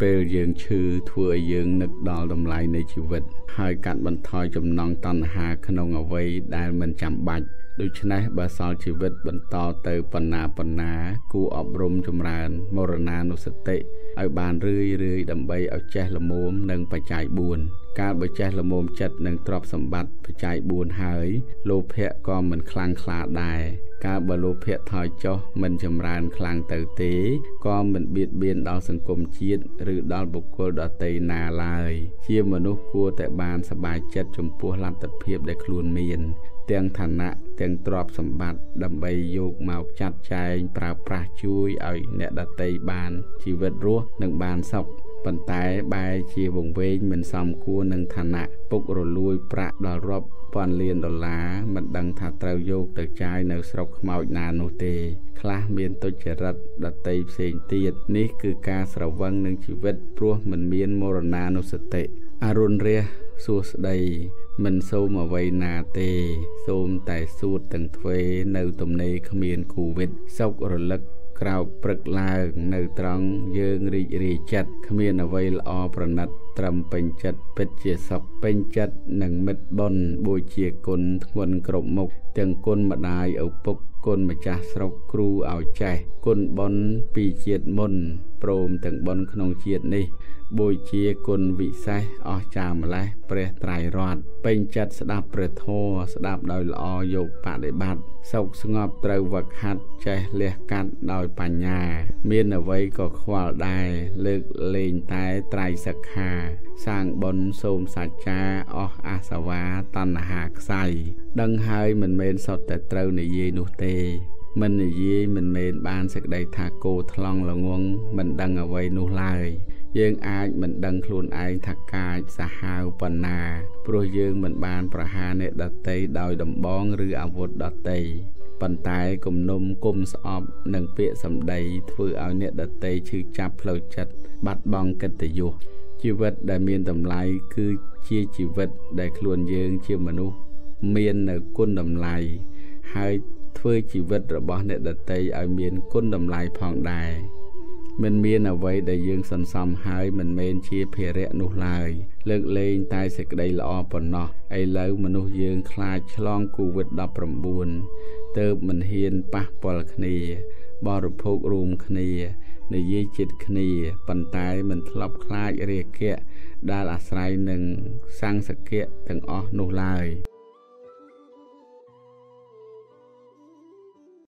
ពេលយើងឈឺធ្វើឲ្យយើងនឹកដល់តម្លៃនៃជីវិត ហើយកាត់បន្ថយចំណង់តណ្ហាក្នុងអ្វីដែលមិនចាំបាច់ដូច្នេះបើសល់ជីវិតបន្តទៅបណ្ណាបណ្ណា គួរអប់រំចម្រើន មរណានុសតិឲ្យបានរឿយរឿយដើម្បីឲ្យចេះល្មមនឹងបច្ច័យ4កាលបើចេះល្មមចិត្តនឹងទ្រព្យសម្បត្តិបច្ច័យ4ហើយលោភៈក៏មិនខ្លាំងក្លាដែរ កាលបើលោភៈថយចុះមិនចម្រើនខ្លាំងទៅទេក៏មិនបៀតបៀនដល់សង្គមជាតិឬដល់បុគ្គលដទៃណាឡើយ ជាមនុស្សគួរតែបានសប្បាយចិត្តចំពោះលទ្ធភាពដែលខ្លួនមានទាំងឋានៈទាំងទ្រព្យសម្បត្តិដើម្បីយកមកចាត់ចែងប្រើប្រាស់ជួយឲ្យអ្នកដតីបានជីវិតរស់និងបានសុខ ប៉ុន្តែបែរជាវង្វេងមិនសមគួរនឹងឋានៈពុករលួយប្រាក់ដល់រាប់ពាន់លានដុល្លារមិនដឹងថាត្រូវយកទៅចាយនៅស្រុកខ្មោចណានោះទេ ខ្លះមានទុច្ចរិតដតីផ្សេងទៀតនេះគឺការស្រវឹងនឹងជីវិតព្រោះមិនមានមរណានុសតិអរុណរះសួស្ដីមិនសូមអ្វីណាទេ សូមតែសួតទាំងទ្វេនៅទំនេរគ្មានគូវិតសោករលឹក ក្រោកព្រឹកឡើងនៅត្រង់យើងរីករាយចិត្តគ្មានអ្វីល្អប្រណិតត្រឹមពេញចិត្តពិតជាសុខពេញចិត្តនឹងមិត្តបុណ្យបូជាគុណធ្ងន់គ្រប់មុខទាំងគុណម្ដាយឪពុកគុណម្ចាស់ស្រុកគ្រូឲ្យចេះគុណបុណ្យពីជាតិមុនព្រមទាំងបុណ្យក្នុងជាតិនេះបូជាគុណវិសេសអស្ចារ្យម្លេះព្រះត្រៃរតន៍ពេញចិត្តស្ដាប់ព្រះធម៌ស្ដាប់ដោយល្អយកបដិបត្តិសុខស្ងប់ត្រូវវឹកហាត់ចេះលះកាត់ដោយបញ្ញា មានអ្វីក៏ខ្វល់ដែរលើកលែងតែត្រៃសិក្ខា សាងបុណ្យសូមសច្ចាអស់អាសវាតណ្ហាខ្សៃដឹងហើយមិនមែនសុទ្ធតែត្រូវនិយាយនោះទេមិននិយាយមិនមែនបានសេចក្តីថាគោថ្លង់ល្ងងមិនដឹងអ្វីនោះឡើយយើងអាចមិនដឹងខ្លួនឯងថាកាចសាហាវប៉ុណ្ណាព្រោះយើងមិនបានប្រហារអ្នកដតីដោយដំបងឬអាវុធដតីប៉ុន្តែគំនុំគុំស្អប់នឹងពាក្យសម្ដីធ្វើឲ្យអ្នកដតីឈឺចាប់ផ្លូវចិត្តបាត់បង់កិត្តិយស ជីវិតដែលមានតម្លៃគឺជាជីវិតដែលខ្លួនយើងជាមនុស្សមាននៅគុណតម្លៃហើយធ្វើជីវិតរបស់អ្នកដតីឲ្យមានគុណតម្លៃផងដែរមិនមានអ្វីដែលយើងសន្សំហើយមិនមែនជាភារៈនោះឡើយលើកលែងតែសេចក្តីល្អប៉ុណ្ណោះឥឡូវមនុស្សយើងខ្លាចឆ្លងកូវីដ19ទៅមិនហ៊ានប៉ះពាល់គ្នា បរិភោគរួមគ្នា និយាយចិត្តគ្នាប៉ុន្តែមិនធ្លាប់ខ្លាចរាគៈដែលអាស្រ័យនឹងសង្សគៈទាំងអស់នោះឡើយ